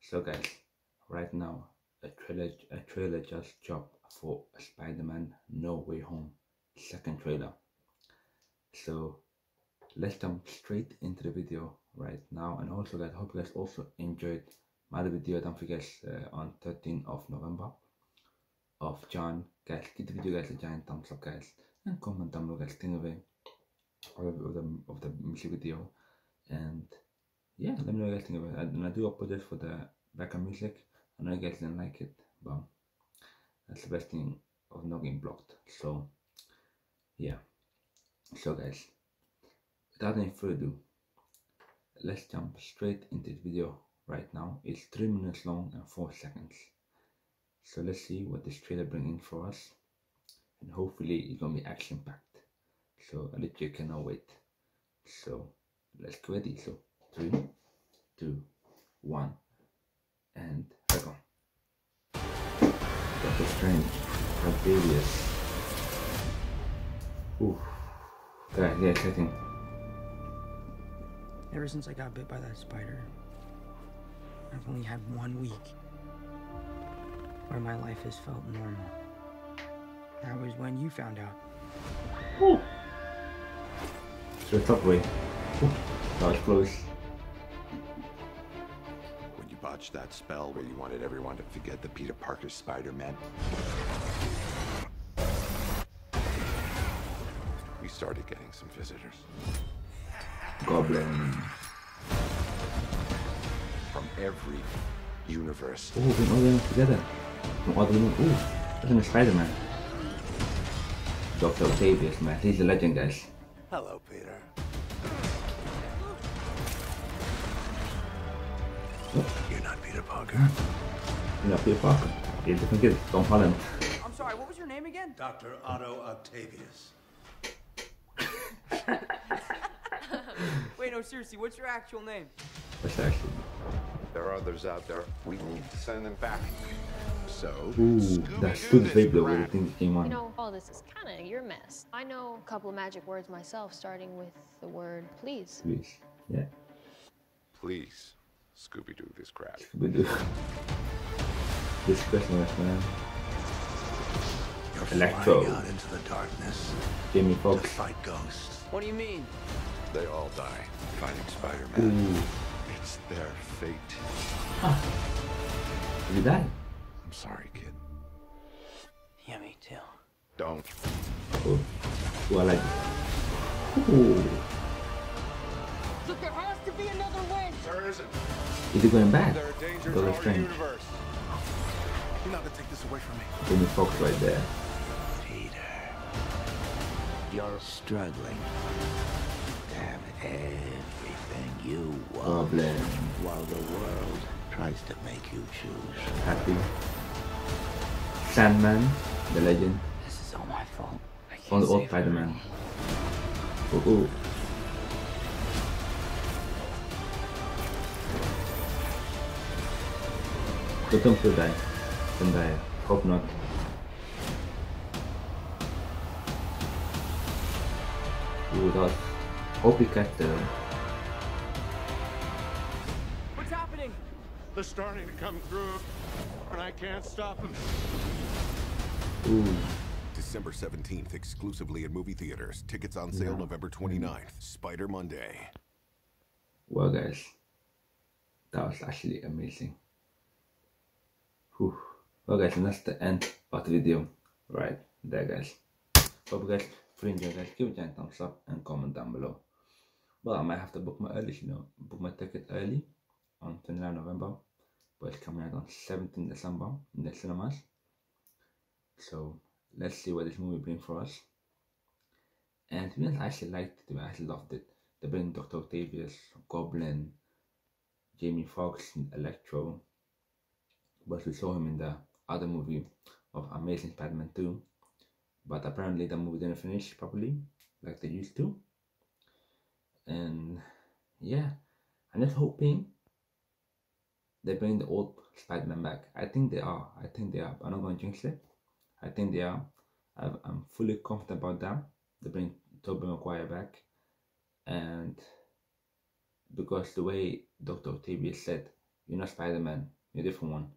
So guys, right now a trailer a trailer just dropped for Spider-Man No Way Home second trailer. So let's jump straight into the video right now. And also guys hope you guys also enjoyed my other video. Don't forget uh, on 13th of November of John guys give the video guys a giant thumbs up guys. And comment down below guys think of it of the, of the music video. And yeah. Let me know what you guys think of it. And I do apologize for the background music. I know you guys didn't like it but that's the best thing of not getting blocked. So yeah. So guys without any further ado let's jump straight into the video right now. It's three minutes long and four seconds. So let's see what this trailer bringing for us. And hopefully it's gonna be action packed so I literally cannot wait. So let's get ready. So three two one and I go Doctor Strange Octavius Ooh, that yeah exciting Ever since I got bit by that spider, I've only had one week where my life has felt normal. That was when you found out. Ooh. So top way. Ooh, that was close botched that spell where you wanted everyone to forget the Peter Parker Spider-Man. We started getting some visitors. Goblin From every universe. Ooh, bring all them together from all the Ooh, that's in Spider-Man Dr. Octavius man he's a legend guys Hello, Peter. You're not Peter Parker. You're not Peter Parker he's a different kid Tom Holland I'm sorry, what was your name again? Dr. Otto Octavius. Wait, no, seriously, what's your actual name? that's actually There are others out there. We need to send them back. So, Ooh, Scooby-Doo that student this vape though crap. with the things came on You know, all this is kind of your mess. I know a couple of magic words myself, starting with the word please. please yeah Please, Scooby-Doo this crap. we do this Christmas man You're Electro. flying out into the darkness Jamie to Foxx fight ghosts. What do you mean? They all die fighting Spider-Man. It's their fate. did he die I'm sorry, kid. Yeah, me too. Don't. Oh, Ooh, I like it. Ooh, Look, there has to be another way. There isn't. Is he going back? There are Doctor Strange. universe. You're gonna take this away me. Jamie Foxx right there. Peter, you're struggling to have everything you want Goblin. while the world tries to make you choose. Happy. Sandman, the legend. This is all my fault. I From the can't old Spider-Man. Ooh, ooh. So don't feel die. Don't die. Hope not. Ooh, that was... Hope we catch the... What's happening? They're starting to come through, and I can't stop them. Ooh. December 17th, exclusively in movie theaters. Tickets on sale November 29th. Spider Monday. Well, guys, that was actually amazing. Whew. Well, guys, and that's the end of the video right there, guys. Hope you guys enjoyed, guys. Give a giant thumbs up and comment down below. Well, I might have to book my early, you know, book my ticket early on 29 November, but it's coming out on 17 December in the cinemas. So let's see what this movie brings for us. And to be honest, I actually liked it. I actually loved it. They bring Dr. Octavius, Goblin, Jamie Foxx, Electro. But we saw him in the other movie of Amazing Spider-Man 2. But apparently the movie didn't finish properly, like they used to. And yeah, I'm just hoping they bring the old Spider-Man back. I think they are. I think they are. I'm not going to jinx it. I think they are. I'm, I'm fully confident about that. They bring Tobey Maguire back, and because the way Doctor Octavius said, "You're not Spider-Man, you're a different one.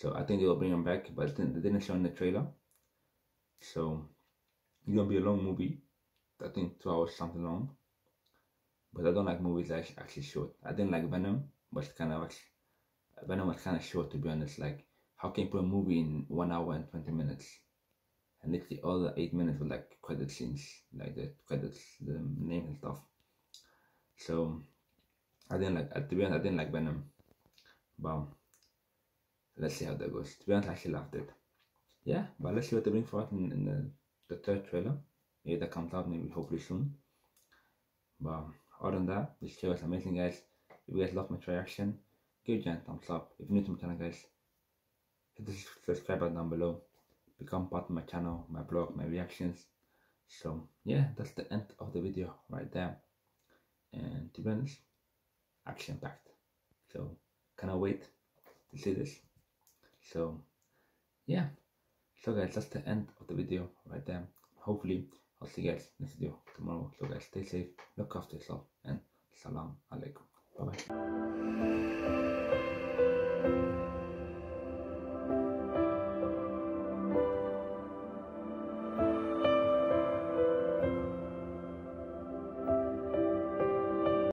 So I think they will bring him back, but they didn't show in the trailer. So it's gonna be a long movie. I think two hours something long. But I don't like movies that are actually short. I didn't like Venom, but it's kind of Venom was kind of short to be honest. Like how can you put a movie in one hour and twenty minutes? And literally all the eight minutes were like credit scenes, like the credits, the names and stuff. So I didn't like. To be honest, I didn't like Venom. But let's see how that goes. To be honest, I actually loved it. Yeah, but let's see what they bring forth in, in the, the third trailer. Yeah, that comes out maybe hopefully soon. But other than that, this trailer is amazing, guys. If you guys love my reaction, give it a thumbs up. If you're new to my channel, guys, hit the subscribe button down below. Become part of my channel, my blog, my reactions. So yeah, that's the end of the video right there. And to be honest, action packed. So cannot wait to see this. So yeah. So guys, that's the end of the video right there. Hopefully, I'll see you guys next video tomorrow. So guys, stay safe, look after yourself, and salam alaikum. Bye bye.